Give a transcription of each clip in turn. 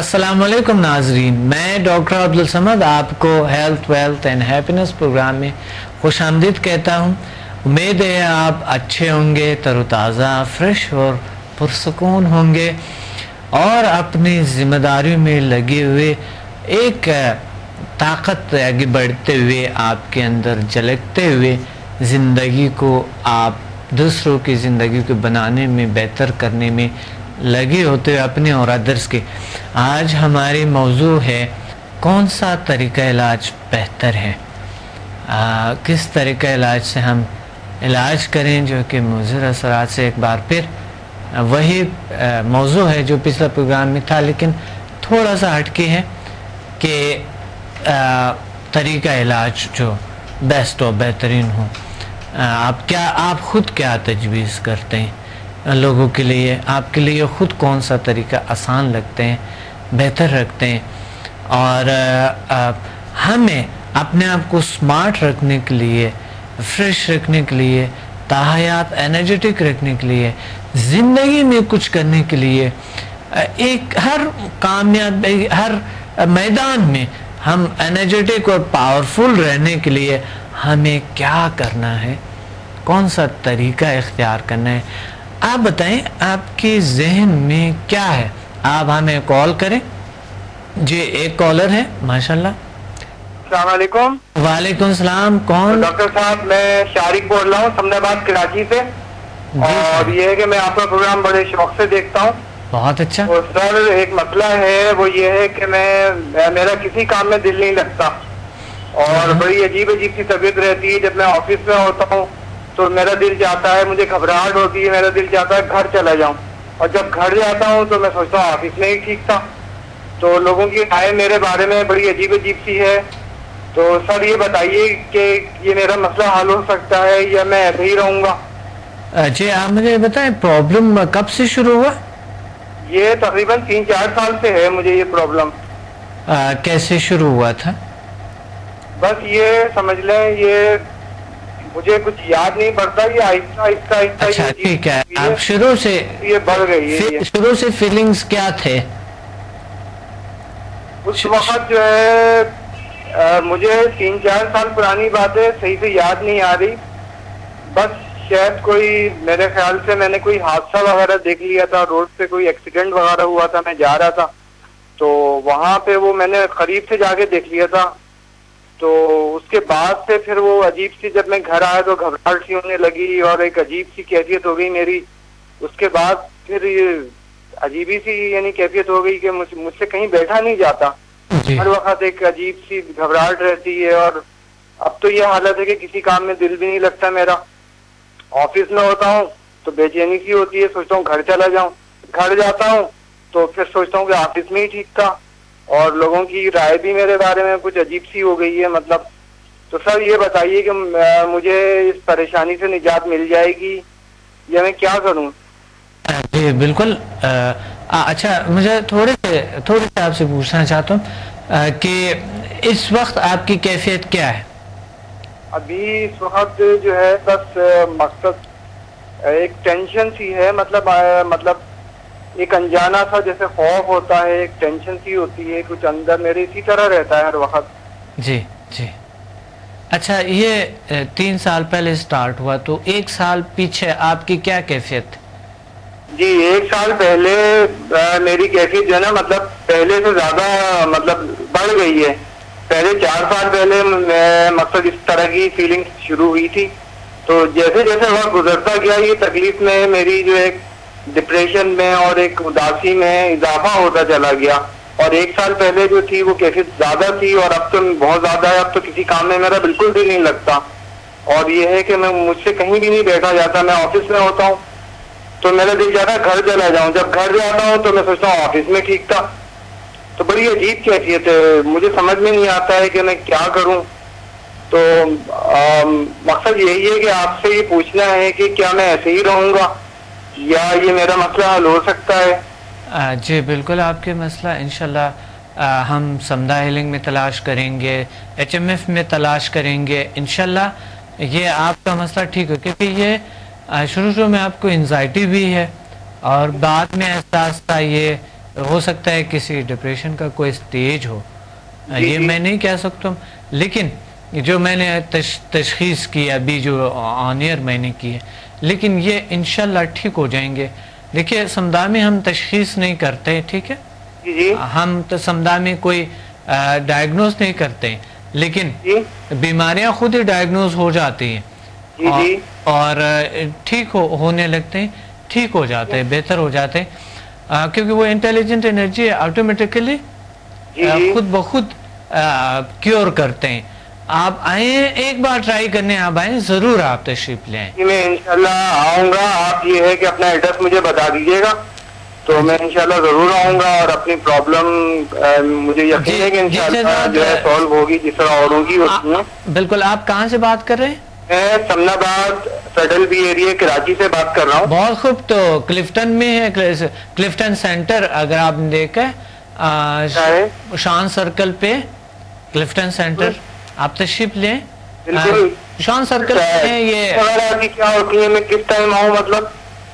अस्सलाम वालेकुम नाजरीन मैं डॉक्टर अब्दुल समद आपको health wealth and happiness programme में खुश आमदीद कहता हूँ। उम्मीद है आप अच्छे होंगे, तरोताज़ा फ्रेश और पुरसकून होंगे और अपनी ज़िम्मेदारी में लगे हुए एक ताकत आगे बढ़ते हुए, आपके अंदर झलकते हुए ज़िंदगी को आप, दूसरों की ज़िंदगी को बनाने में, बेहतर करने में लगे होते हुए अपने और अदर्स के। आज हमारी मौजू है कौन सा तरीका इलाज बेहतर है? आ, किस तरीका इलाज से हम इलाज करें जो कि मुजर असरात से एक बार फिर वही मौजू है जो पिछला प्रोग्राम में था लेकिन थोड़ा सा हटके है कि तरीका इलाज जो बेस्ट और बेहतरीन हो। आप क्या आप खुद क्या तजवीज़ करते हैं? लोगों के लिए, आपके लिए खुद कौन सा तरीका आसान लगते हैं, बेहतर रखते हैं? और हमें अपने आप को स्मार्ट रखने के लिए, फ्रेश रखने के लिए, ताहयात, एनर्जेटिक रखने के लिए, ज़िंदगी में कुछ करने के लिए एक, हर कामयाब, हर मैदान में हम एनर्जेटिक और पावरफुल रहने के लिए हमें क्या करना है? कौन सा तरीका इख्तियार करना है? आप बताएँ आपके जहन में क्या है? आप हमें कॉल करें। जी एक कॉलर है माशाल्लाह। वालेकुम वालेकुम सलाम कौन? डॉक्टर साहब मैं शारिक बोल रहा हूँ समदाबाद कराची से। और ये है कि मैं आपका प्रोग्राम बड़े शौक से देखता हूँ। बहुत अच्छा। और सर एक मसला है वो ये है कि मैं मेरा किसी काम में दिल नहीं लगता। और हाँ। बड़ी अजीब अजीब सी तबीयत रहती है जब मैं ऑफ़िस में होता हूँ तो मेरा दिल चाहता है मुझे घबराहट होती है मेरा दिल चाहता है घर चला जाऊँ। और जब घर जाता हूँ तो मैं सोचता हूँ ऑफ़िस में ही ठीक था। तो लोगों की राय मेरे बारे में बड़ी अजीब अजीब सी है। तो सर ये बताइए कि ये मेरा मसला हल हो सकता है या मैं ऐसे ही रहूँगा? जी आप मुझे बताएँ प्रॉब्लम कब से शुरू हुआ? ये तकरीबन तीन चार साल से है मुझे ये प्रॉब्लम कैसे शुरू हुआ था? बस ये समझ लें ये मुझे कुछ याद नहीं पड़ता ये आहिस्ता आहिस्ता आहिस्ता अच्छा ठीक है। आप शुरू से ये बढ़ गई है शुरू से फीलिंग्स क्या थे? उस वक्त जो है आ, मुझे तीन चार साल पुरानी बातें सही से याद नहीं आ रही। बस शायद कोई मेरे ख्याल से मैंने कोई हादसा वगैरह देख लिया था रोड पे कोई एक्सीडेंट वगैरह हुआ था मैं जा रहा था तो वहाँ पे वो मैंने करीब से जाके देख लिया था। तो उसके बाद से फिर वो अजीब सी जब मैं घर आया तो घबराहट सी होने लगी और एक अजीब सी कैफियत हो गई मेरी। उसके बाद फिर ये अजीबी सी यानी कैफियत हो गई कि मुझसे मुझसे कहीं बैठा नहीं जाता। हर वक्त एक अजीब सी घबराहट रहती है और अब तो ये हालत है कि किसी काम में दिल भी नहीं लगता मेरा। ऑफ़िस में होता हूँ तो बेचैनी सी होती है सोचता हूँ घर चला जाऊँ। घर जाता हूँ तो फिर सोचता हूँ कि ऑफ़िस में ही ठीक था। और लोगों की राय भी मेरे बारे में कुछ अजीब सी हो गई है मतलब तो सर ये बताइए कि मुझे इस परेशानी से निजात मिल जाएगी या मैं क्या करूँ? जी बिल्कुल आ, अच्छा मुझे थोड़े से थोड़े से आपसे पूछना चाहता हूँ कि इस वक्त आपकी कैफियत क्या है? अभी इस वक्त जो है बस मकसद एक टेंशन सी है मतलब आ, मतलब एक अनजाना सा जैसे खौफ होता है एक टेंशन सी होती है कुछ अंदर मेरे इसी तरह रहता है हर वक्त। जी जी। अच्छा ये तीन साल पहले स्टार्ट हुआ तो एक साल पीछे आपकी क्या कैफियत? जी एक साल पहले आ, मेरी कैफियत जो है ना मतलब पहले से ज़्यादा मतलब बढ़ गई है। पहले चार साल पहले मैं मतलब इस तरह की फीलिंग शुरू हुई थी। तो जैसे जैसे वक्त गुजरता गया ये तकलीफ़ में मेरी जो एक डिप्रेशन में और एक उदासी में इजाफा होता चला गया। और एक साल पहले जो थी, वो कैफियत ज़्यादा थी और अब तो बहुत ज़्यादा है। अब तो किसी काम में मेरा बिल्कुल दिल नहीं लगता। और ये है कि मैं मुझसे कहीं भी नहीं बैठा जाता। मैं ऑफ़िस में होता हूँ तो मेरा दिल जाता है घर चला जाऊँ। जब घर जाता हूँ तो मैं सोचता हूँ ऑफ़िस में ठीक था। तो बड़ी अजीब कैफियत है। मुझे समझ में नहीं आता है कि मैं क्या करूँ। तो मकसद यही है कि आपसे ये पूछना है कि क्या मैं ऐसे ही रहूँगा? या ये मेरा मसला हल हो सकता है? जी बिल्कुल आपके मसला इनशाला हम समदा हिलिंग में तलाश करेंगे एच एम एफ़ में तलाश करेंगे इनशाला ये आपका मसला ठीक हो क्योंकि ये शुरू शुरू में आपको एनजाइटी भी है और बाद में एहसास था ये हो सकता है किसी डिप्रेशन का कोई स्टेज हो। ये मैं नहीं कह सकता हूँ लेकिन जो मैंने तश, तशखीस की अभी जो ऑन ईयर मैंने की है लेकिन ये इनशाला ठीक हो जाएँगे। देखिए समदा में हम तशखीस नहीं करते ठीक है? जी हम तो समदा में कोई डायग्नोज नहीं करते। लेकिन बीमारियाँ खुद ही डायग्नोज हो जाती हैं। और- और ठीक हो होने लगते हैं ठीक हो जाते हैं बेहतर हो जाते हैं। क्योंकि वो इंटेलिजेंट एनर्जी ऑटोमेटिकली खुद ब खुद क्योर करते हैं। आप आए एक बार ट्राई करने आप आए ज़रूर आप तशरीफ़ ले। मैं इंशाल्लाह आऊँगा। आप ये है कि अपना एड्रेस मुझे बता दीजिएगा। तो मैं इंशाल्लाह ज़रूर आऊँगा और अपनी प्रॉब्लम मुझे यकीन है कि इंशाल्लाह जो है सॉल्व होगी जिस तरह और होगी उसमें। बिल्कुल आप कहाँ से बात कर रहे हैं? मैं Samnabad federal B area Karachi से बात कर रहा हूँ। बहुत खूब तो क्लिफ्टन में है क्लिफ्टन सेंटर अगर आपने देखा? शान सर्कल पे क्लिफ्टन सेंटर आप तशरीफ़ लें? शान सर्कल पे है ये क्या होती है मैं किस टाइम आऊँ मतलब?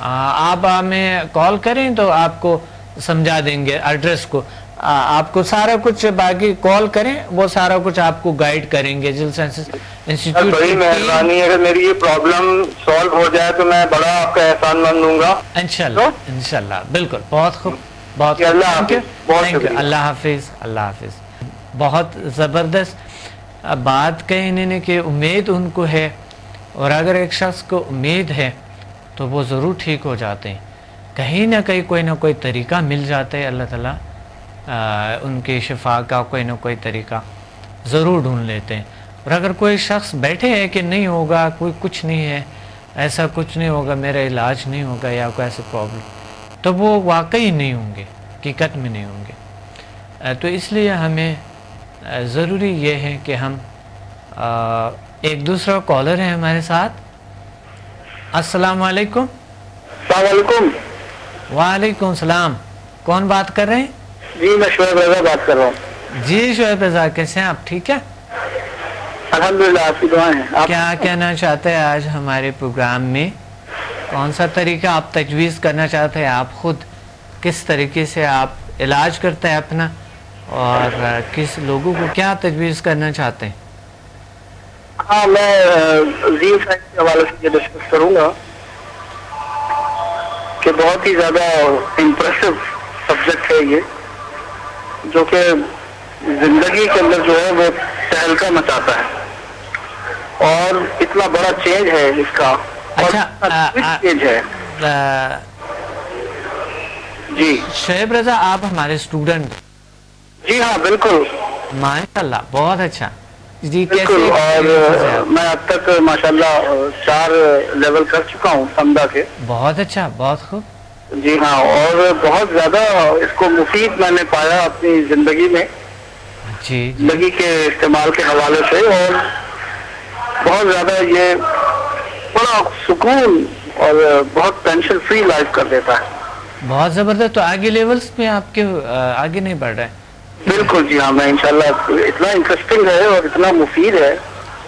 आ, आप हमें कॉल करें तो आपको समझा देंगे एड्रेस को। आ, आपको सारा कुछ बाकी कॉल करें वो सारा कुछ आपको गाइड करेंगे। जिल साइंसेस इंस्टीट्यूट बड़ी मेहरबानी अगर मेरी ये प्रॉब्लम सॉल्व हो जाए तो मैं बड़ा आपका एहसान मंद दूँगा इंशाल्लाह इंशाल्लाह बिल्कुल बहुत खूब बहुत। अल्लाह हाफिज अल्लाह हाफिज। बहुत ज़बरदस्त अब बात कही इन्होंने कि उम्मीद उनको है और अगर एक शख्स को उम्मीद है तो वो ज़रूर ठीक हो जाते हैं। कहीं ना कहीं कोई ना कोई तरीका मिल जाता है, अल्लाह ताला उनकी शिफा का कोई ना कोई तरीका ज़रूर ढूंढ लेते हैं। और अगर कोई शख्स बैठे है कि नहीं होगा, कोई कुछ नहीं है, ऐसा कुछ नहीं होगा, मेरा इलाज नहीं होगा या कोई ऐसी प्रॉब्लम तो वो वाकई नहीं होंगे, हकीकत में नहीं होंगे। तो इसलिए हमें ज़रूरी ये है कि हम अ, एक दूसरा कॉलर है हमारे साथ। अस्सलाम वालेकुम। सलामकुम वालेकुम सलाम। कौन बात कर रहे हैं? जी मैं शोएब रजा बात कर रहा हूँ। जी शोएब रजा कैसे हैं आप? ठीक है? अल्हम्दुलिल्लाह आपकी दुआएँ हैं। आप क्या कहना चाहते हैं आज हमारे प्रोग्राम में? कौन सा तरीका आप तजवीज़ करना चाहते हैं? आप खुद किस तरीके से आप इलाज करते हैं अपना? और किस लोगों को क्या तजवीज़ करना चाहते हैं? हाँ मैं जीव साइंस के हवाले से ये डिस्कस करूँगा कि बहुत ही ज़्यादा इम्प्रेसिव सब्जेक्ट है ये जो कि ज़िंदगी के अंदर जो है वो तहलका मचाता है। और इतना बड़ा चेंज है इसका अच्छा, आ- आ- चेंज है। अ, जी। शोएब रजा आप हमारे स्टूडेंट जी हाँ बिल्कुल। माशाल्लाह बहुत अच्छा। जी बिल्कुल कैसे और? मैं अब तक माशाल्लाह चार लेवल कर चुका हूँ समदा के। बहुत अच्छा बहुत खूब। जी हाँ और बहुत ज़्यादा इसको मुफीद मैंने पाया अपनी ज़िंदगी में। जी जी। ज़िंदगी के इस्तेमाल के हवाले से और बहुत ज़्यादा ये बड़ा सुकून और बहुत टेंशन फ्री लाइफ कर देता है। बहुत ज़बरदस्त तो आगे लेवल्स में आपके आगे नहीं बढ़ रहा? है बिल्कुल जी हाँ मैं इंशाल्लाह इतना इंटरेस्टिंग है और इतना मुफीद है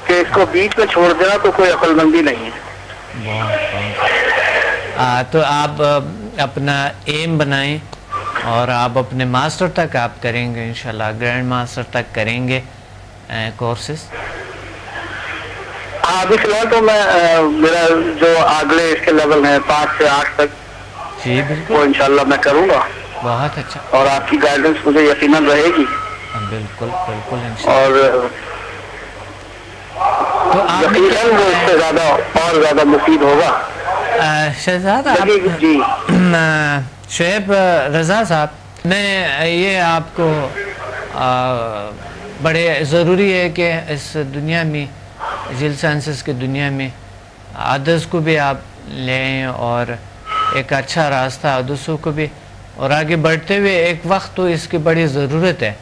कि इसको बीच में छोड़ देना तो कोई अक्लमंदी नहीं है। आ, तो आप अपना एम बनाएँ और आप अपने मास्टर तक आप करेंगे इंशाल्लाह ग्रैंड मास्टर तक करेंगे कोर्सेज हाँ अभी फ़िलहाल तो मैं अ, मेरा जो अगले इसके लेवल है पाँच से आठ तक जी बिल्कुल। वो इंशाल्लाह मैं करूँगा। बहुत अच्छा। और आपकी गाइडेंस मुझे यकीन रहेगी। बिल्कुल बिल्कुल और तो आपने यकीनन वो इससे ज़्यादा और ज़्यादा मुफीद होगा। शहजाद आप शुएब रज़ा साहब मैं ये आपको अ, बड़े ज़रूरी है कि इस दुनिया में जिल साइंसेस की दुनिया में आदर्श को भी आप लें और एक अच्छा रास्ता दूसरों को भी और आगे बढ़ते हुए एक वक्त तो इसकी बड़ी ज़रूरत है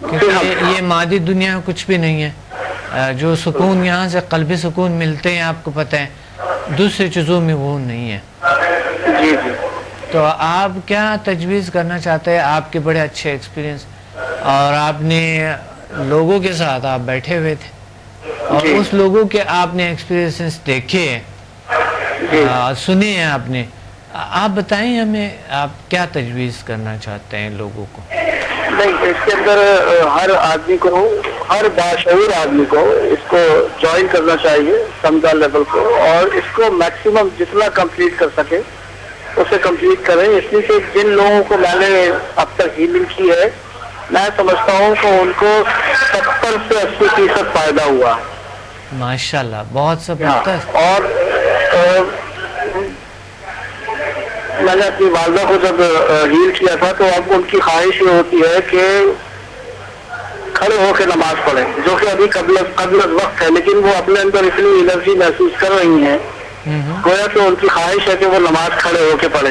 क्योंकि ये, ये मादी दुनिया कुछ भी नहीं है। जो सुकून यहाँ से कल्बी सुकून मिलते हैं आपको पता है दूसरी चीज़ों में वो नहीं है। जी जी। तो आप क्या तजवीज़ करना चाहते हैं? आपके बड़े अच्छे एक्सपीरियंस और आपने लोगों के साथ आप बैठे हुए थे। और उस लोगों के आपने एक्सपीरियंसेस देखे हैं। सुने हैं आपने। आप बताएँ हमें आप क्या तजवीज़ करना चाहते हैं लोगों को? नहीं इसके अंदर हर आदमी को हर बाशूर आदमी को इसको ज्वाइन करना चाहिए समझा लेवल को और इसको मैक्सिमम जितना कंप्लीट कर सके उसे कंप्लीट करें। इसलिए कि जिन लोगों को मैंने अब तक हीलिंग की है मैं समझता हूँ कि उनको सत्तर से अस्सी फ़ीसद फ़ायदा हुआ है। माशाल्लाह बहुत ज़बरदस्त। हाँ, और मैंने अपनी वालदा को जब हील किया था तो अब उनकी ख्वाहिश ये होती है कि खड़े होकर नमाज़ पढ़े जो कि अभी कबल कबल वक्त है लेकिन वो अपने अंदर इतनी एनर्जी महसूस कर रही हैं। हम्म, गोया तो उनकी ख्वाहिश है कि वो नमाज़ खड़े होकर पढ़े।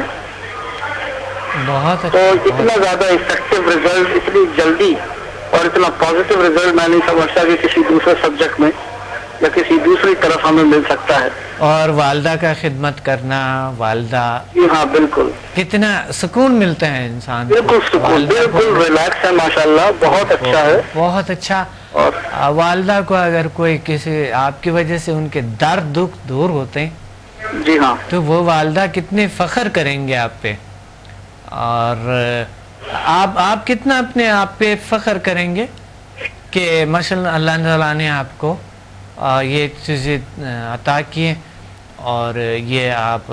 बहुत तो अच्छा इतना ज़्यादा इफ़ेक्टिव रिज़ल्ट इतनी जल्दी और इतना पॉजिटिव रिज़ल्ट मैं नहीं समझता कि किसी दूसरे सब्जेक्ट में। या किसी दूसरी तरफ़ हमें मिल सकता है। और वालदा का खिदमत करना वालदा। जी हाँ बिल्कुल। कितना सुकून मिलता है इंसान बिल्कुल सुकून बिल्कुल रिलैक्स है माशाल्लाह बहुत अच्छा है। बहुत अच्छा। और वालदा को अगर कोई किसी आपकी वजह से उनके दर्द दुख दूर होते हैं जी हाँ। तो वो वालदा कितने फख्र करेंगे आप पे। और आप आप कितना अपने आप पे फख्र करेंगे कि मसल अल्लाह ने आपको ये चीज़ें अता किए और ये आप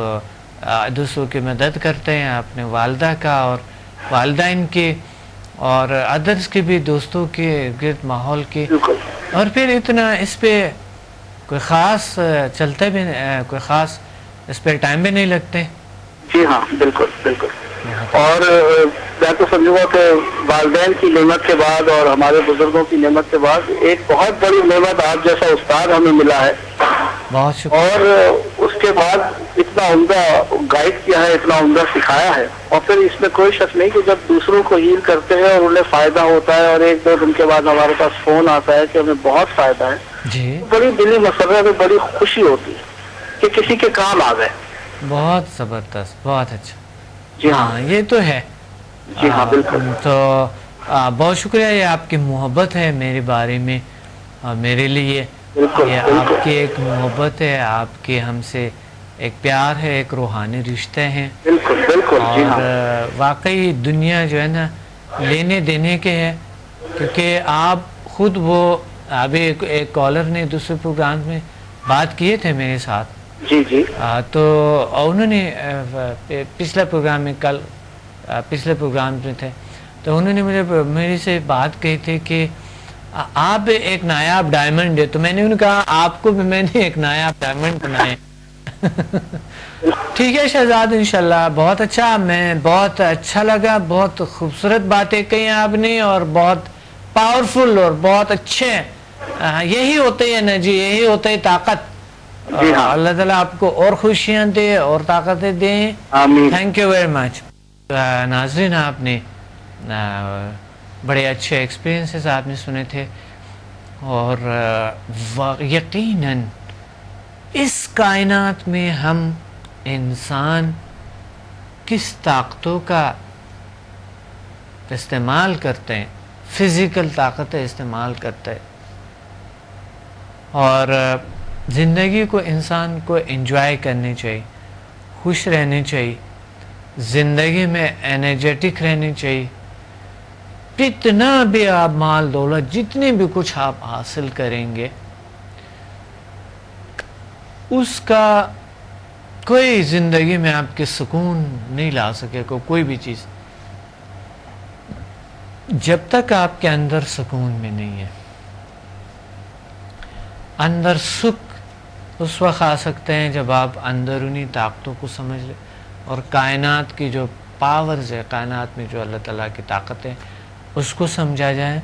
दूसरों की मदद करते हैं अपने वालदा का और वालदाइन के और अदर्स के भी दोस्तों के गिरद माहौल के। और फिर इतना इस पर कोई ख़ास चलते भी कोई ख़ास इस पर टाइम भी नहीं लगते। जी हाँ बिल्कुल बिल्कुल। और मैं तो समझूँगा कि वालदेन की नेमत के बाद और हमारे बुज़ुर्गों की नेमत के बाद एक बहुत बड़ी नेमत आप जैसा उस्ताद हमें मिला है। बहुत और उसके बाद इतना उमदा गाइड किया है इतना उमदा सिखाया है। और फिर इसमें कोई शक नहीं कि जब दूसरों को हील करते हैं और उन्हें फ़ायदा होता है और एक दो दिन के बाद हमारे पास फ़ोन आता है कि हमें बहुत फ़ायदा है जी। बड़ी दिली मसरत में बड़ी खुशी होती है कि किसी के काम आ गए। बहुत ज़बरदस्त बहुत अच्छा। जी हाँ। हाँ ये तो है। जी हाँ बिल्कुल। तो आ, बहुत शुक्रिया ये आपकी मोहब्बत है मेरे बारे में आ, मेरे लिए। बिल्कुल, ये। आपकी एक मोहब्बत है आपके हमसे एक प्यार है एक रूहानी रिश्ते हैं। बिल्कुल बिल्कुल जी और हाँ वाकई दुनिया जो है ना लेने देने के है क्योंकि आप खुद वो अभी एक, एक कॉलर ने दूसरे प्रोग्राम में बात किए थे मेरे साथ। जी जी। आ, तो उन्होंने पिछले प्रोग्राम में कल पिछले प्रोग्राम में थे तो उन्होंने मुझे मेरे से बात कही थी कि आप एक नायाब डायमंड है तो मैंने उन्हें कहा आपको भी मैंने एक नायाब डायमंड बनाए ठीक है शहजाद इंशाल्लाह बहुत अच्छा मैं बहुत अच्छा लगा बहुत खूबसूरत बातें कही आपने और बहुत पावरफुल और बहुत अच्छे यही होते हैं ना जी यही होते है ताकत। जी हाँ। अल्लाह ताला आपको और खुशियाँ दे और ताकतें दे। थैंक यू वेरी मच नाजरीन आपने बड़े अच्छे एक्सपीरियंसेस आपने सुने थे। और यकीनन इस कायनात में हम इंसान किस ताकतों का इस्तेमाल करते हैं फ़िज़िकल ताकतें इस्तेमाल करते हैं। और ज़िंदगी को इंसान को एंजॉय करनी चाहिए, खुश रहनी चाहिए, ज़िंदगी में एनर्जेटिक रहनी चाहिए। जितना भी आप माल दौलत, जितने भी कुछ आप हासिल करेंगे, उसका कोई ज़िंदगी में आपके सुकून नहीं ला सकेगा कोई भी चीज़। जब तक आपके अंदर सुकून में नहीं है, अंदर सुख उस वक्त आ सकते हैं जब आप अंदरूनी ताकतों को समझ लें। और कायनात की जो पावर्स है, कायनात में जो अल्लाह ताला की ताकतें उसको समझा जाए।